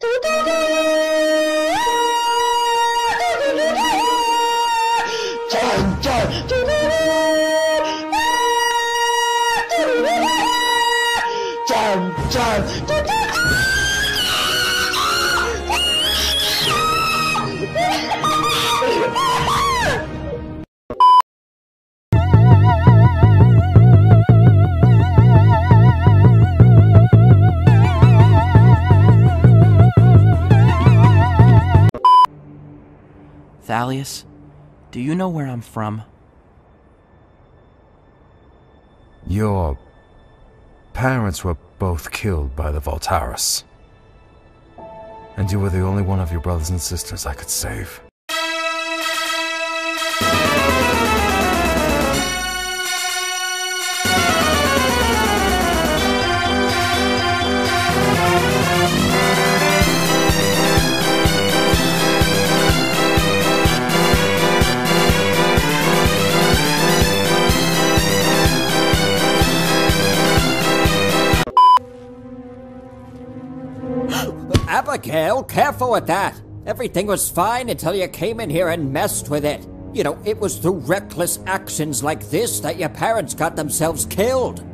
嘟嘟嘟，嘟嘟嘟嘟，战战嘟嘟嘟，啊，嘟嘟嘟嘟，战战嘟嘟嘟。Thalius, do you know where I'm from? Your parents were both killed by the Voltaris. And you were the only one of your brothers and sisters I could save. Abigail, careful with that. Everything was fine until you came in here and messed with it. You know, it was through reckless actions like this that your parents got themselves killed.